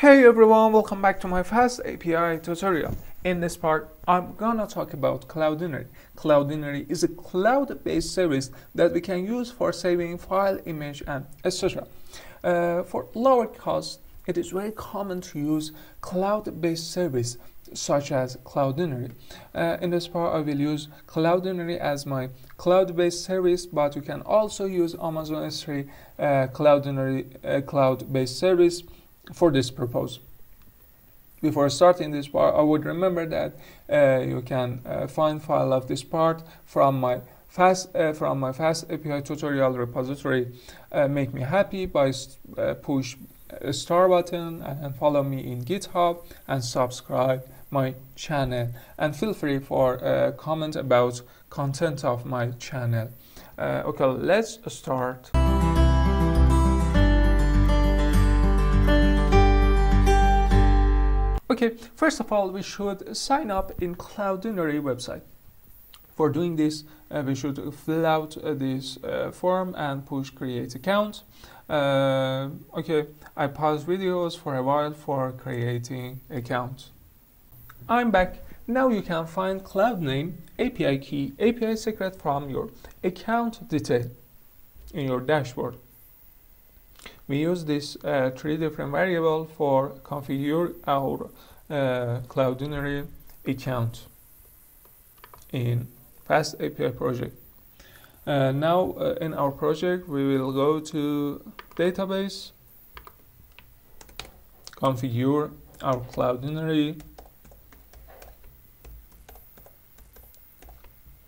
Hey everyone, welcome back to my Fast API tutorial. In this part, I'm gonna talk about Cloudinary. Cloudinary is a cloud-based service that we can use for saving file, image, and etc. Uh, for lower cost, it is very common to use cloud-based service such as Cloudinary. Uh, in this part, I will use Cloudinary as my cloud-based service, but you can also use Amazon S3 uh, Cloudinary uh, cloud-based service for this purpose. Before starting this part, I would remember that uh, you can uh, find file of this part from my fast uh, from my fast API tutorial repository. Uh, make me happy by uh, push a star button and follow me in GitHub and subscribe my channel and feel free for uh, comment about content of my channel. okay, let's start. Okay, first of all, we should sign up in Cloudinary website. For doing this, uh, we should fill out uh, this uh, form and push create account. Uh, okay, I pause videos for a while for creating account. I'm back. Now you can find cloud name, API key, API secret from your account detail in your dashboard. We use this uh, three different variable for configure our uh, Cloudinary account in Fast API project. Uh, now uh, in our project we will go to database, configure our Cloudinary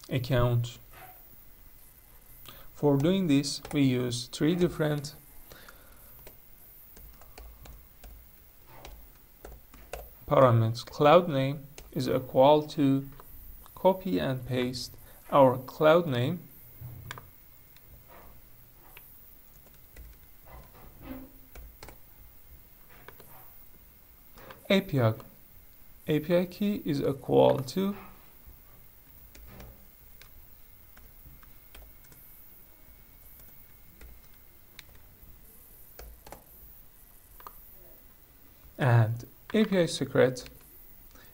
account. For doing this we use three different parameters cloud name is equal to copy and paste our cloud name. API. API key is equal to and API secret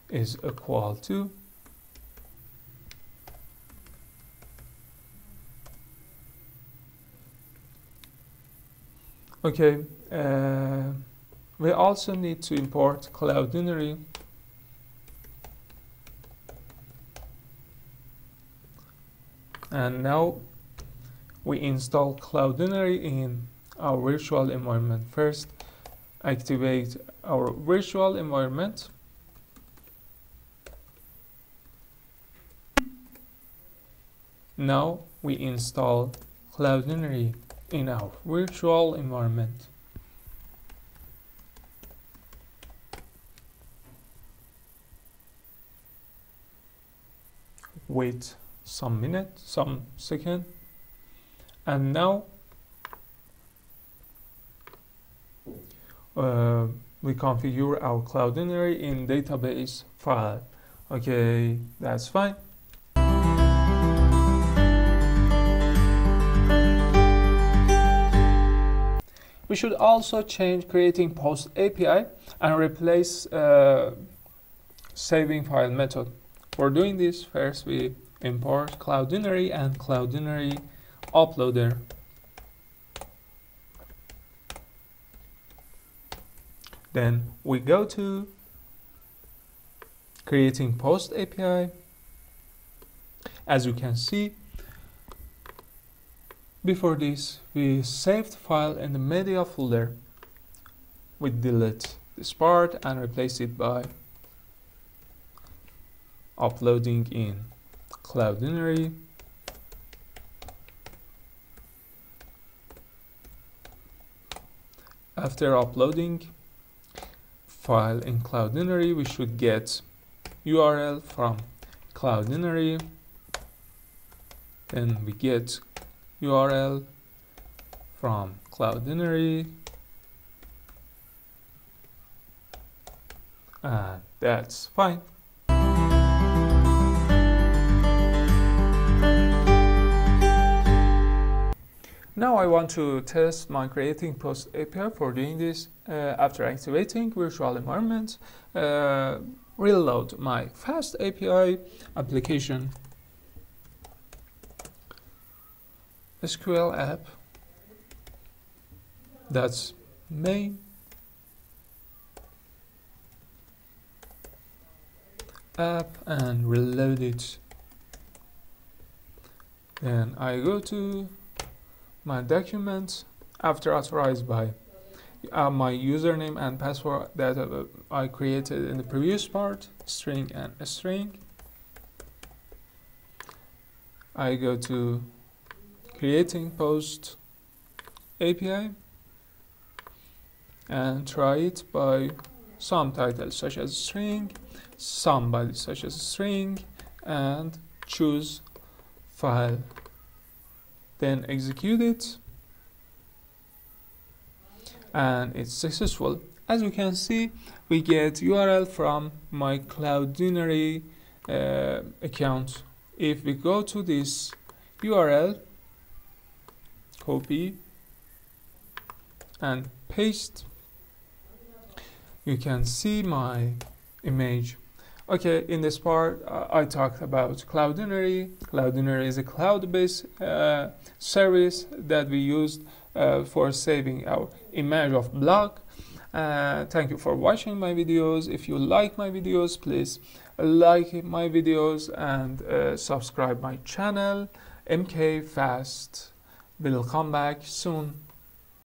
is equal to okay uh, we also need to import Cloudinary and now we install Cloudinary in our virtual environment. First activate our virtual environment. Now we install Cloudinary in our virtual environment. Wait some minute some second. And now uh, we configure our Cloudinary in database file. Okay, that's fine. We should also change creating post API and replace uh, saving file method. For doing this, first we import Cloudinary and Cloudinary uploader. Then we go to creating post API. As you can see, before this, we saved the file in the media folder. We delete this part and replace it by uploading in Cloudinary. After uploading, file in Cloudinary, we should get URL from Cloudinary. Then we get URL from Cloudinary. And that's fine. Now I want to test my creating post API for doing this. Uh, after activating virtual environment, uh, reload my fast API application. SQL app. That's main. App and reload it. Then I go to my documents after authorized by uh, my username and password that uh, I created in the previous part string and a string. I go to creating post API and try it by some title such as string somebody such as string and choose file then execute it. And it's successful. As you can see we get URL from my Cloudinary uh, account. If we go to this URL copy and paste you can see my image Okay, in this part, uh, I talked about Cloudinary. Cloudinary is a cloud-based uh, service that we used uh, for saving our image of blog. Uh, thank you for watching my videos. If you like my videos, please like my videos and uh, subscribe my channel. MK Fast will come back soon.